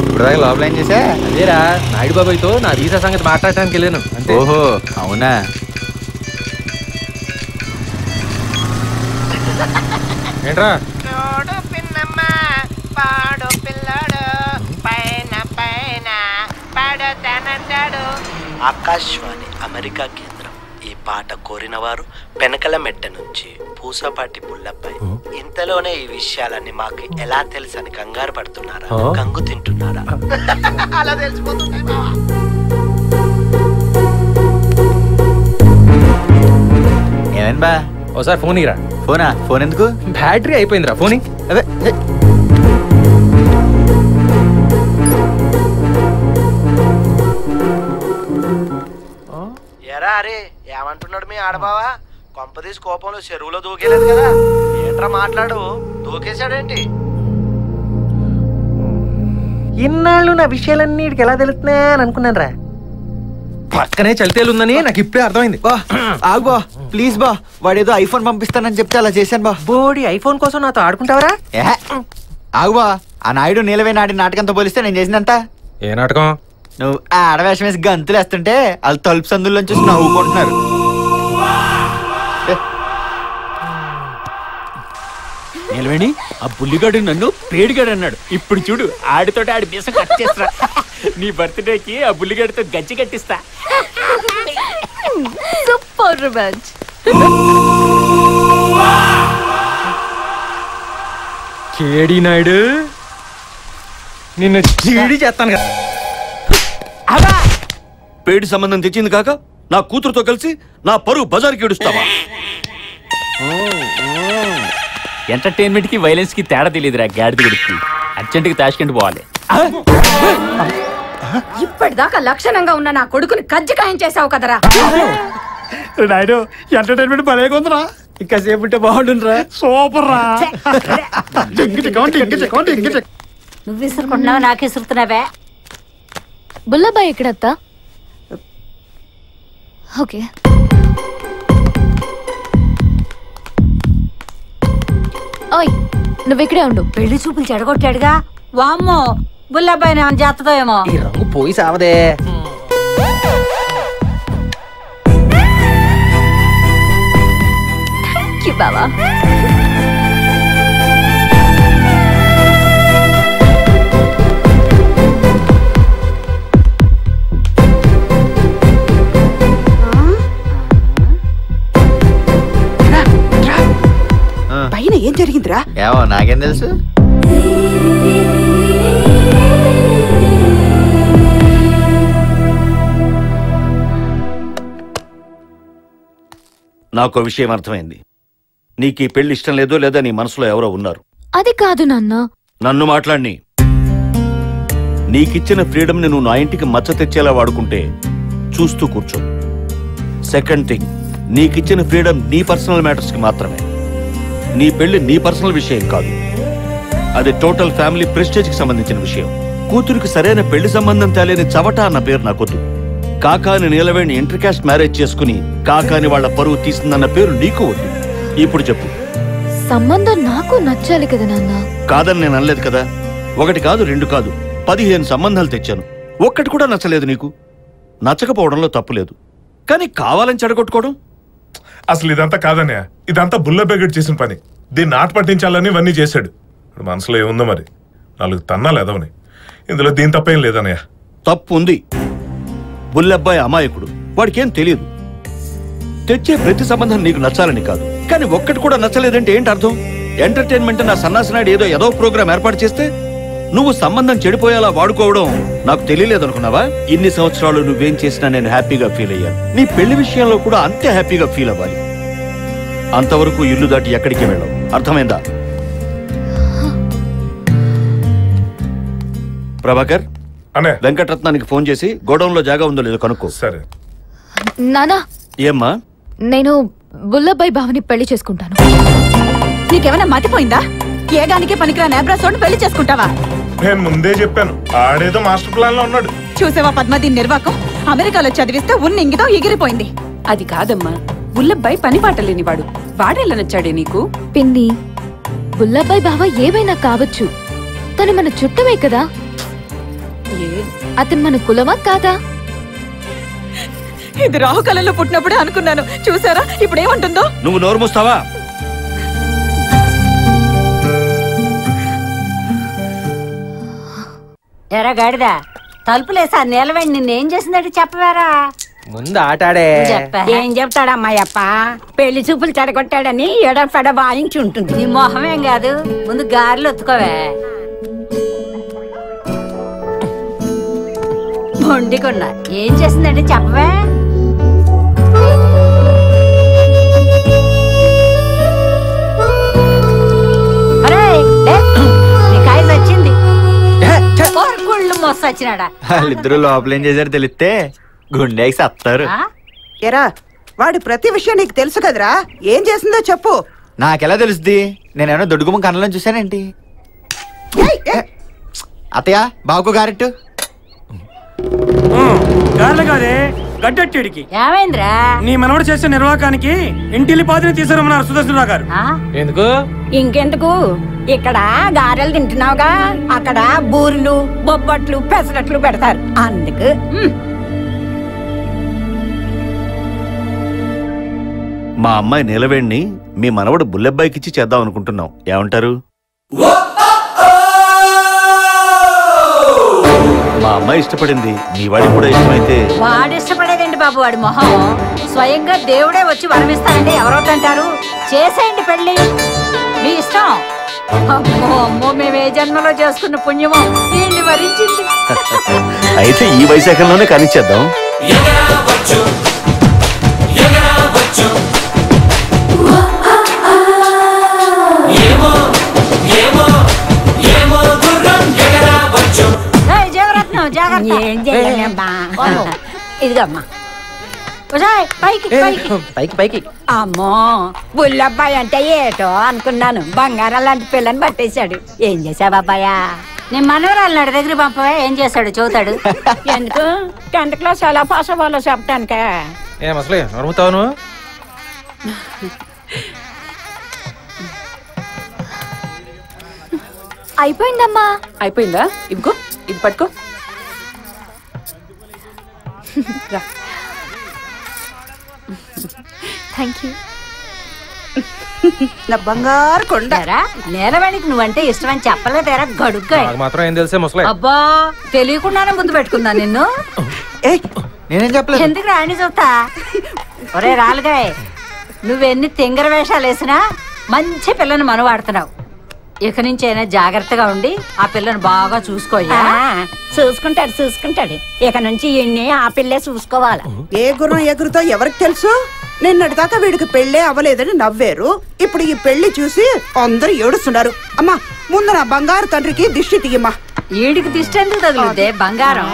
ఇప్పుడు దాకా లోపల ఏం చేసా అదేరా నాయుడు బాబాయ్తో నా వీసా సంగతి మాట్లాడటానికి వెళ్ళాను అంతే. ఓహో అవునా? ఏంట్రా? పాడు పిల్లడు పైన పైన పడతానంటాడు. ఆకాశవాణి అమెరికా కేంద్రం ఈ పాట కోరిన వారు పెనకల మెట్ట నుంచి. పూసపాటి పుల్లపై ఇంతలోనే ఈ విషయాలన్నీ మాకు ఎలా తెలుసని కంగారు పడుతున్నారా? కంగు తింటున్నారా? అలా తెలిసిపోతుంటాయి బావా. ఏమైంది బా? ఒకసారి ఫోన్ ఇరా ఫోనా? ఫోన్ ఎందుకు? బ్యాటరీ అయిపోయిందిరా ఫోన్. అదే. ఎరా అరే ఏమంటున్నాడు మీ ఆడబావా? కొంపదీసి కోపంలో చెరువులో దూకేలేదు కదా. ఏంట్రా మాట్లాడు? దూకేశాడేంటి? ఇన్నాళ్ళు నా విషయాలన్నీ వీడికి ఎలా తెలుస్తున్నాయా అని అనుకున్నాను రా. పక్కనే చలితేలు ఉందని నాకు ఇప్పుడే అర్థమైంది. బా ఆగు బా ప్లీజ్ బా వాడేదో ఐఫోన్ పంపిస్తానని చెప్తే అలా చేశాను బా. బోడి ఐఫోన్ కోసం నాతో ఆడుకుంటావరా? ఏహే. ఆగు బా ఆ నాయుడు నీలవే నాటి నాటకంతో పోలిస్తే నేను చేసినంత ఏ నాటకం? నువ్వు ఆ ఆడవేషం వేసి గంతులు వేస్తుంటే వాళ్ళు తలుపు సందుల్లోంచి చూసి నవ్వుకుంటున్నారు. నిలవేణి ఆ బుల్లిగాడు నన్ను పేడిగాడు అన్నాడు ఇప్పుడు చూడు ఆడితోటి ఆడి బీసం కట్ చేస్తా నీ బర్త్డేకి ఆ బుల్లిగాడితో గజ్జి కట్టిస్తా. సూపర్ రివెంజ్ కేడి నాయుడు నిన్ను చీడి చేస్తాను కదా. పేడి సంబంధం తెచ్చింది కాక నా కూతురుతో కలిసి నా పరువు బజార్కి ఏడుస్తావా? ఎంటర్టైన్మెంట్కి వైలెన్స్కి తేడా తెలియదురా గాడిద గుడికి అర్జెంట్గా తాష్కెంట్ పోవాలి. ఇప్పటిదాకా లక్షణంగా ఉన్న నా కొడుకుని కజ్జికాయం చేసావు కదరా. నాయుడు ఎంటర్టైన్మెంట్ భలే కొందరా ఇంకా సేపు ఉంటే బాగుండురా సూపర్ రా నువ్వు విసురుకుంటున్నావు నాకు విసురుతున్నావే? బుల్లబాయ్ ఎక్కడత్తా? ఓకే. ఓయ్ నువ్వు ఇక్కడే ఉండు. పెళ్ళి చూపులు చెడగొట్టాడుగా? వామ్మో బుల్లబ్బాయి చేస్తుందో ఏమో. ఈ రంగు పోయి సావదే. థ్యాంక్ యూ బావా. జరిగిందిరా ఏమో నాకేం తెలుసు? నాకు విషయం అర్థమైంది. నీకు ఈ పెళ్ళి ఇష్టం లేదో లేదా నీ మనసులో ఎవరో ఉన్నారు. అది కాదు నాన్న. నన్ను మాట్లాడిని. నీకిచ్చిన ఫ్రీడమ్ని నువ్వు నా ఇంటికి మచ్చ తెచ్చేలా వాడుకుంటే చూస్తూ కూర్చో. సెకండ్ థింగ్ నీకిచ్చిన ఫ్రీడమ్ నీ పర్సనల్ మ్యాటర్స్కి మాత్రమే. నీ పెళ్ళి నీ పర్సనల్ విషయం కాదు. అది టోటల్ ఫ్యామిలీ ప్రెస్టేజ్కి సంబంధించిన విషయం. కూతురికి సరైన పెళ్ళి సంబంధం తేలేని చవట అన్న పేరు నాకొద్దు. Kakani Neelaveni inter caste marriage చేసుకుని కాకాని వాళ్ళ పరువు తీసిందన్న పేరు నీకు వద్దు. ఇప్పుడు చెప్పు. సంబంధం నాకు నచ్చాలి కదా నాన్న. కాదని నేను అనలేదు కదా. ఒకటి కాదు రెండు కాదు. పదిహేను సంబంధాలు తెచ్చాను. ఒక్కటి కూడా నచ్చలేదు నీకు. నచ్చకపోవడంలో తప్పులేదు కానీ కావాలని చెడగొట్టుకోవడం? అసలు ఇదంతా కాదనే. ఇదంతా బుల్లబెగడ్ చేసిన పని. దీన్ని నాటు పట్టించాలని ఇవన్నీ చేశాడు. ఇప్పుడు మనసులో ఏముందో మరి? నాలుగు తన్నాలు ఎదవని. ఇందులో దీని తప్పేం లేదన్నయ్య తప్పు ఉంది. బుల్లబ్బాయి అమాయకుడు. వాడికేం తెలియదు. తెచ్చే ప్రతి సంబంధం నీకు నచ్చాలని కాదు. కానీ ఒక్కటి కూడా నచ్చలేదంటే ఏంటి అర్థం ఎంటర్టైన్మెంట్ నా సన్నాసినాడు ఏదో ఏదో ప్రోగ్రాం ఏర్పాటు చేస్తే నువ్వు సంబంధం చెడిపోయేలా వాడుకోవడం నాకు తెలియలేదనుకున్నావా? ఇన్ని సంవత్సరాలు నువ్వేం చేసినా నేను హ్యాపీగా ఫీల్ అయ్యాను. నీ పెళ్ళి విషయంలో కూడా అంతే హ్యాపీగా ఫీల్ అవ్వాలి. అంతవరకు ఇల్లు దాటి ఎక్కడికి వెళ్ళవు. అర్థమైందా? ప్రభాకర్ అనే వెంకటరత్నానికి ఫోన్ చేసి గోడౌన్లో జాగా ఉందో లేదో కనుక్కో. సరే. నానా. ఏమ్మా? నేను బుల్లబాయ్ బావని పెళ్ళి చేసుకుంటాను. నీకేమైనా మతిపోయిందా? ఏగానికి పనికిరా నేబ్రాసోడ్ పెళ్ళి చేసుకుంటావా? నేను ముందే చెప్పాను ఆడేదో మాస్టర్ ప్లాన్లో ఉన్నాడు. చూసావా పద్మది నిర్వాకం? అమెరికాలో చదివిస్తే ఉన్న ఇంగితం ఎగిరిపోయింది. అది కాదమ్మా బుల్లబ్బాయి పని పాట లేనివాడు. వాడేలా నచ్చాడే నీకు? పిన్ని. బుల్లబాయ్ బావ ఏమైనా కావచ్చు? తను మన చుట్టమే కదా. అతను మన కులమా కాదా? ఇది రాహుకాలంలో పుట్టినప్పుడే అనుకున్నాను. చూసారా? ఇప్పుడు ఏమంటుందో నువ్వు నోరు మూస్తావా? ఎరా గాడిదా తలుపులేసా నిలవండి నిన్నేం చేసిందంటే చెప్పవేరా? ముందు ఆటాడే. ఏం చెప్తాడమ్మాయప్ప పెళ్ళి చూపులు చెడగొట్టాడని ఎడఫెడ వాయించి ఉంటుంది. నీ మొహమేం కాదు ముందు గారెలు ఒత్తుకోవే. మొండికొండ ఏం చేసిందంటే చెప్పవే? వచ్చినాడా వాళ్ళిద్దరూ లోపల ఏం చేశారో తెలిస్తే గుండెకి సత్తారు? ఎరా వాడి ప్రతి విషయం నీకు తెలుసు కదరా? ఏం చేసిందో చెప్పు. నాకెలా తెలుస్తుంది? నేనేమో దొడ్డుగుమ్మ కళ్ళలో చూశానేంటి? అత్తయ్య బావుకు గారెట్టు. కాదే గడ్డెట్టేడికి ఏమైందిరా? నీ మనవడు చేసే నిర్వాహకానికి ఇంటిల్లి పాతిని తీసుకురమ్మన్నారు సుదర్శనరావు గారు. ఆ? ఎందుకు? ఇంకెందుకు? ఇక్కడ గారెలు తింటున్నావుగా. అక్కడ బూరెలు బొబ్బట్లు పెసరట్లు పెడతారు. అందుకు. మ్, మా అమ్మాయి నీలవేణ్ణి మీ మనవడు బుల్లెబ్బాయికిచ్చి చేద్దాం అనుకుంటున్నాం. ఏమంటారు? అమ్మాయి ఇష్టపడింది. మీ వాడికి కూడా ఇష్టమైతే. వాడు ఇష్టపడేదండి బాబు? వాడి మొహం స్వయంగా దేవుడే వచ్చి వరమిస్తానంటే ఎవరవుతుంటారు చేసేయండి పెళ్ళి మీ ఇష్టం? అమ్మో అమ్మో మేము ఏ జన్మలో చేసుకున్న పుణ్యమో వీళ్ళని వరించింది. అయితే ఈ వైశాఖంలోనే కానిచ్చేద్దాం. ఏం చెయ్యలేమ్మా ఓహో, ఇదిగమ్మా పైకి పైకి పైకి పైకి అమ్మో బుల్లబ్బాయి అంటే ఏటో అనుకున్నాను బంగారం లాంటి పిల్లని పట్టేశాడు ఏం చేసావు అబ్బాయా నేను మనవరాలు నాడి దగ్గర పంపవే ఏం చేశాడు చూతాడు ఎందుకు టెన్త్ క్లాస్ ఎలా పాస్ అవ్వాలో చెప్పడానికే ఏం అసలు నడుముతావు నువ్వు అయిపోయిందమ్మా అయిపోయిందా ఇదిగో ఇది పట్టుకో రా. థ్యాంక్ యూ నా బంగారు కొండ. ఏరా, నీలవేణికి నువ్వంటే ఇష్టమని చెప్పలేదేరా గడుగ్గా నాకు మాత్రం ఏం తెలిసే ముసలే? అబ్బా తెలియకుండానే ముందు పెట్టుకుందా నిన్ను. ఏయ్ నేనేం చెప్పలేదు? ఎందుకు రాని చూస్తా? ఒరే రాలుగాయ్ నువ్వెన్ని తింగర వేషాలు వేసినా మంచి పిల్లని మనవాడుతున్నావు. ఇక నుంచి అయినా జాగ్రత్తగా ఉండి ఆ పిల్లని బాగా చూసుకోయ్యా ఆ, చూసుకుంటాడు చూసుకుంటాడు. ఇక నుంచి ఇన్ని ఆ పిల్లే చూసుకోవాలి? ఏ గురం ఎగురుతో ఎవరికి తెలుసు? నిన్నటి దాకా వీడికి పెళ్ళే అవ్వలేదని నవ్వారు. ఇప్పుడు ఈ పెళ్ళి చూసి అందరూ ఏడుస్తున్నారు. అమ్మా ముందు నా బంగారు తండ్రికి దిష్టి తీయమ్మా. ఈడికి దిష్టి ఎందుకు తగులుద్దే? బంగారు.